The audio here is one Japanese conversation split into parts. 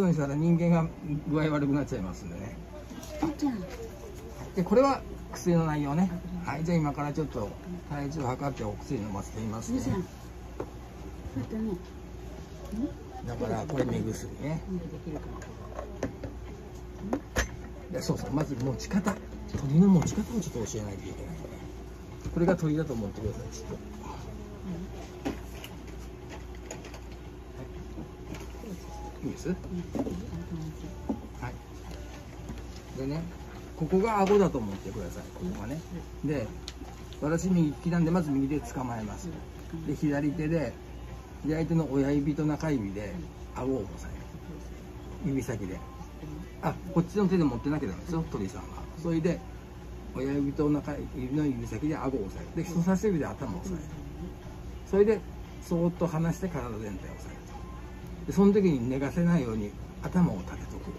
ようにしたら人間が具合悪くなっちゃいますんでね。でこれは薬の内容ね。はい。じゃあ今からちょっと体重を測ってお薬飲ませてみますね。だからこれ目薬ね。なん。かできるかもでそうそう。まず持ち方。鳥の持ち方をちょっと教えないといけないねこれが鳥だと思ってください。ちょっといいですはい。でねここが顎だと思ってください。ここがね。で私右利きなんでまず右で捕まえます。で左手で左手の親指と中指で顎を押さえる。指先で。あこっちの手で持ってなきゃダメですよ鳥さんは。それで親指と中指の指先で顎を押さえる。で人差し指で頭を押さえる。それでそーっと離して体全体を押さえる。とでその時に寝かせないように頭を立てとく。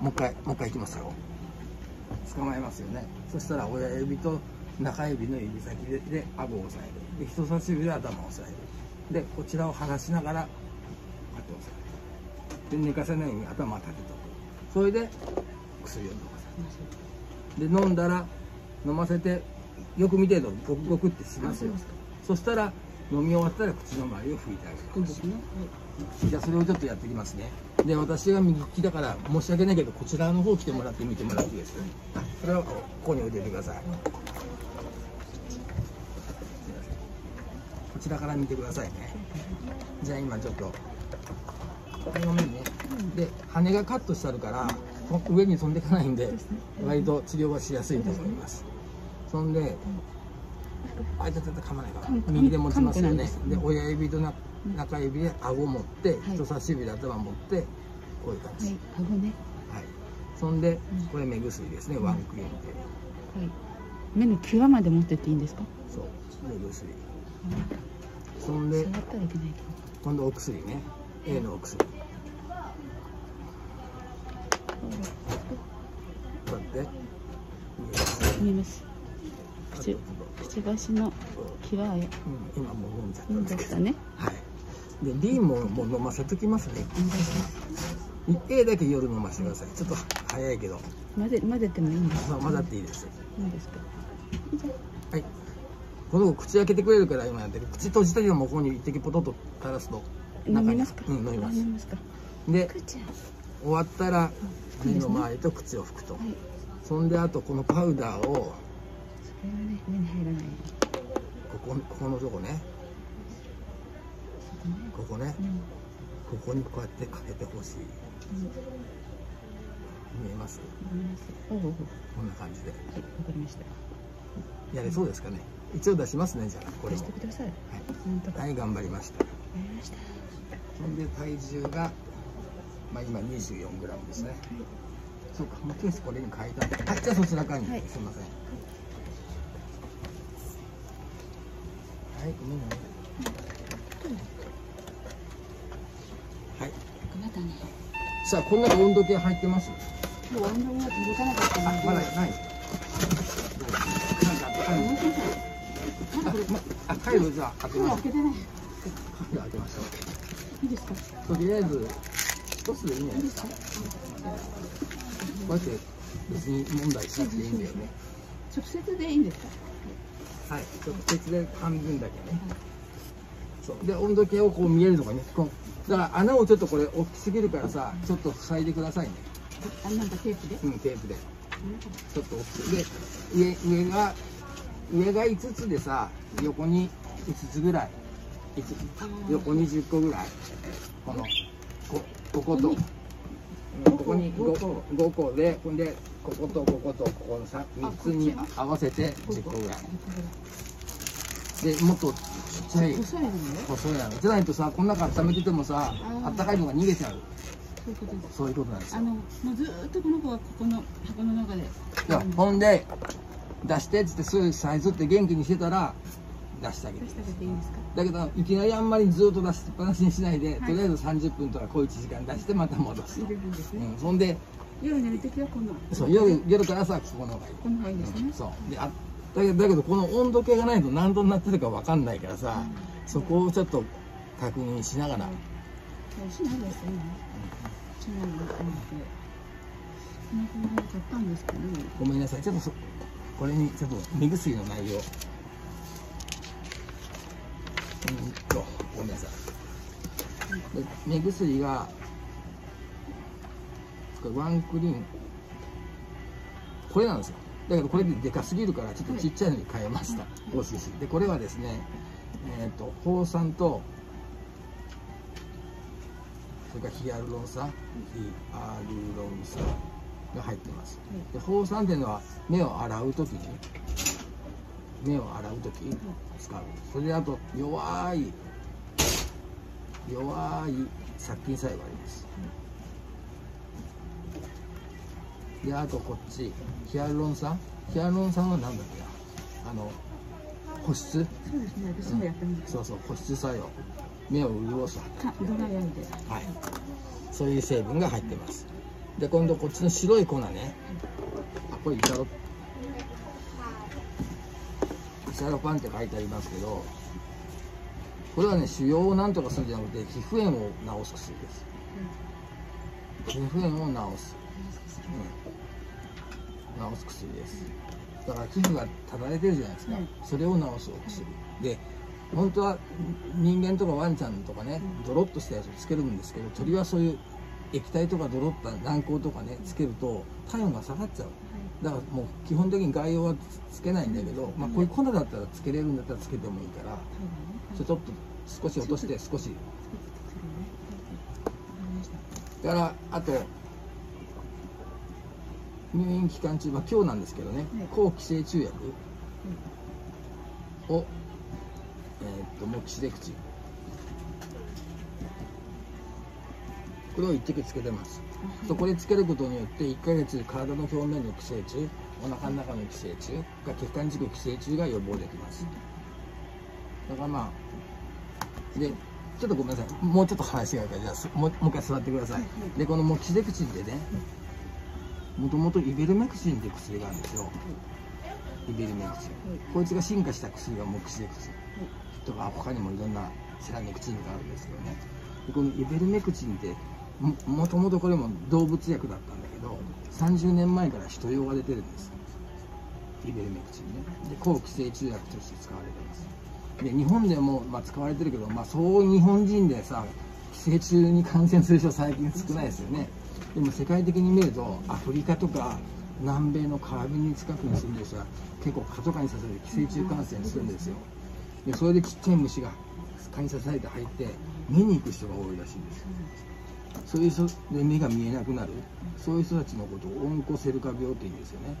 もう一回もう一回いきますよ。捕まえますよね。そしたら親指と中指の指先でで顎を押さえる。で人差し指で頭を押さえる。でこちらを離しながらこうやって押さえる。で寝かせないように頭を立てとく。それで薬を飲ませる。で飲んだら飲ませてよく見てるとゴクゴクってしますよ。そしたら飲み終わったら口の周りを拭いてあげる。ですねじゃあそれをちょっとやっていきますね。で私が右利きだから申し訳ないけどこちらの方来てもらって見てもらっていいですかそれはここに置いててください。こちらから見てくださいね。じゃあ今ちょっとこの面ね。で羽がカットしてあるからこ上に飛んでいかないんで割と治療はしやすいと思います。そんであいたたた噛まないか。ら右で持ちますよね。で親指とな中指で顎持ってはい。人差し指で頭持ってこういう感じ。はい。顎ね。はい、そんでこれ目薬ですね、ワンクリームで。はい。目の際まで持ってっていいんですか？そう。目薬。そんで今度お薬ね。A のお薬。こうやって。ど見えます。口くちばしの際へうん、今もう飲んじゃった飲んですけど。ね。はいで B ももう飲ませときますね。A だけ夜飲ませてください。ちょっと早いけど。混ぜ混ぜてもいいんですまあ混ざっていいですいいんですか？はい。この子口開けてくれるから今やってる。口閉じたりもここに一滴ポトッと垂らすと。飲みますか？うん飲みます。で終わったら目の周りと口を拭くと、はい。そんであとこのパウダーを。それはね目に入らない。よここここのとこね。そこねここね。うん。ここにこうやってかけてほしい。うん見えます？こんな感じで。はいわかりました。やれそうですかね？一応出しますねじゃあこれも。出してください。はい。はい頑張りました。そんで体重がまあ今 24g ですね。そうかもうケースこれに変えたはいじゃあそちらからに、はい。すいません。はいごめんね。はいまだね。さあこんな温度計入ってます？温度が届かなかったあのでまだない。あカイロじゃあ開けます開けてない。開けましょい。い。ですか？うとりあえず一つでいいんじゃないですかこうやって別に問題しなくていいんだよね。直接でいいんですか？はい。ちょっと別で半分だけねそう。で温度計をこう見えるとこにこうだから穴をちょっとこれ大きすぎるからさちょっと塞いでくださいね。あなんかテープで？うんテープで。ちょっと大きく。で上上が上が5つでさ横に5つぐらい。5つ横に10個ぐらい。このこここと。うんここに 5, 5個。でほんでこことこことここの 3, 3つに合わせて10個ぐらいでもっとちっちゃい。細いのね。細いじゃないとさこの中温めててもさあったかいのが逃げちゃう。そういうことです。そういうことなんですよ。あのもうずーっとこの子はここの箱の中で。ほんで出してっつってすぐサイズって元気にしてたら出してあげる出してあげていいですか？だけどいきなりあんまりずっと出しっぱなしにしないで、はい。とりあえず30分とか小1時間出してまた戻す。ね。うん、そんで夜寝るときはこのそう夜夜から朝はここの方がいい。この方がいいですね。そう。であだけどこの温度計がないと何度になってるか分かんないからさ、そこをちょっと確認しながら、ごめんなさいちょっとこれにちょっと目薬の内容ごめん。なさい目薬がワンクリーンこれなん。ですよだけどこれででかすぎるからちょっとちっちゃいのに変えました、5cc でこれはですねえっ、と放酸とそれからヒアルロン酸、ヒアルロン酸が入ってます。で放酸っていうのは目を洗うときに目を洗うとき使う。それであと弱い弱い殺菌作用があります。であとこっちヒアルロン酸？ヒアルロン酸は何だっけな？あの保湿？そうですね。私もやってます。そうそう保湿作用。目を潤すはい、そういう成分が入ってます。で今度こっちの白い粉ね。あこれイタロ。イタロパンって書いてありますけどこれはね腫瘍をなんとかするんじゃなくて皮膚炎を治す薬です。皮膚炎を治す、うん、治す薬です。だから皮膚がただれてるじゃないですか、はいそれを治すお薬。で本当は人間とかワンちゃんとかねドロッとしたやつをつけるんですけど鳥はそういう液体とかドロッと軟膏とかねつけると体温が下がっちゃう。だからもう基本的に外用はつけないんだけど、まあ、こういう粉だったらつけれるんだったらつけてもいいからちょちょっと少し落として少し。だからあと入院期間中、まあ、今日なんですけどね、抗寄生虫薬を、えーっとモキシデクチンこれを1滴つけてます。そこでつけることによって1ヶ月体の表面の寄生虫お腹の中の寄生虫が血管軸寄生虫が予防できます。だからまあでちょっとごめんなさい。もうちょっと話があるからじゃあすもうもう一回座ってください。でこのモキシデクチンってねもともとイベルメクチンっていう薬があるんですよ。イベルメクチン。こいつが進化した薬がモキシデクチンとか他にもいろんなセラネクチンがあるんですけどね。でこのイベルメクチンってももともとこれも動物薬だったんだけど30年前から人用が出てるんです。イベルメクチンね。で抗寄生虫薬として使われてます。で日本でも、まあ、使われてるけど、まあ、そう日本人でさ寄生虫に感染する人最近少ないですよねでも世界的に見るとアフリカとか南米の川辺に近くに住んでる人は結構蚊とかに刺されて寄生虫感染するんですよ。でそれでちっちゃい虫が蚊に刺されて入って見に行く人が多いらしいんですそういう人で目が見えなくなる。そういう人たちのことをオンコセルカ病って言うんですよね。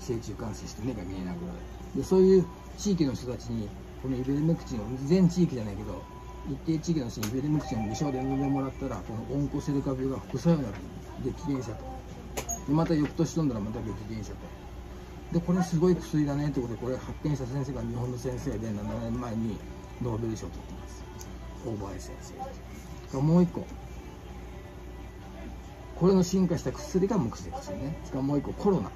寄生虫感染して目が見えなくなる。でそういう地域の人たちにこのイベルメクチンを全地域じゃないけど一定地域の人にイベルメクチンを無償で飲んでもらったらこのオンコセルカ病が副作用になる。激減者と。でまた翌年飲んだらまた激減者とでこれすごい薬だねってことでこれ発見した先生が日本の先生で7年前にノーベル賞を取ってます。大林先生がもう一個。これの進化した薬が目的ですよね。それからもう一個コロナ。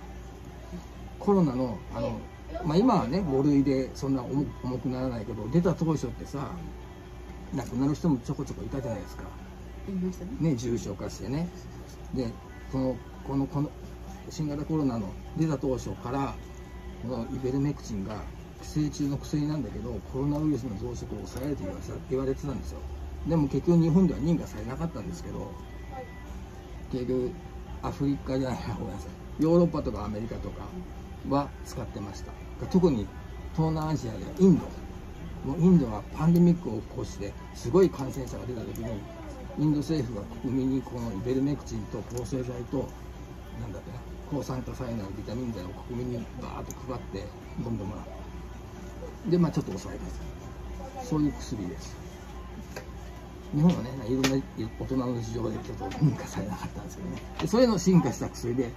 コロナのあの、まあ、今はね5類でそんな重重くならないけど出た当初ってさ亡くなる人もちょこちょこいたじゃないですか。ね。ね、重症化してね。でこのこのこの新型コロナの出た当初からこのイベルメクチンが寄生虫の薬なんだけどコロナウイルスの増殖を抑えると言われ言われてたんですよ。でも結局日本では認可されなかったんですけど結局アフリカじゃないごめんなさい。ヨーロッパとかアメリカとかは使ってました。特に東南アジアでインドもうインドはパンデミックを起こしてすごい感染者が出た時にインド政府が国民にこのイベルメクチンと抗生剤となんだっけな抗酸化作用のビタミン剤を国民にバーッと配って飲んでもらうでまあちょっと抑えたそういう薬です日本はねいろんな大人の事情でちょっと認可されなかったんですけどね。でそういうの進化した薬で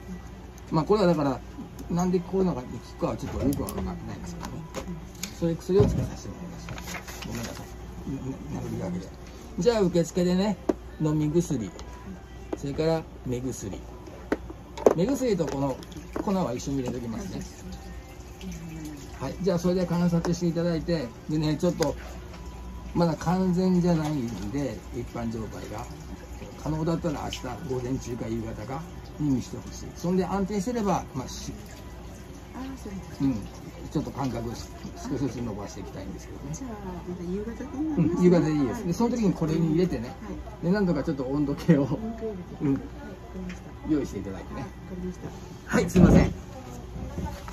まあこれはだからなんでこういうのが効くかはちょっとよくわからないですけどねそういう薬をつけさせてもらいましたごめんなさいな殴りがけでじゃあ受付でね飲み薬それから目薬。目薬とこの粉は一緒に入れておきますね。はい。じゃあそれで観察していただいてでねちょっとまだ完全じゃないんで一般状態が。可能だったら明日午前中か夕方か。に見してほしい。そんで安定してれば、まあしああそうですうん、ちょっと間隔をし少しずつ伸ばしていきたいんですけどね。じゃあまた夕方でいいうん、夕方でいいです。で、その時にこれに入れてね。はい。で、なんとかちょっと温度計をはいわかりました。用意していただいてね。わかりました。はい、すいません。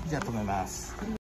じゃあ止めます。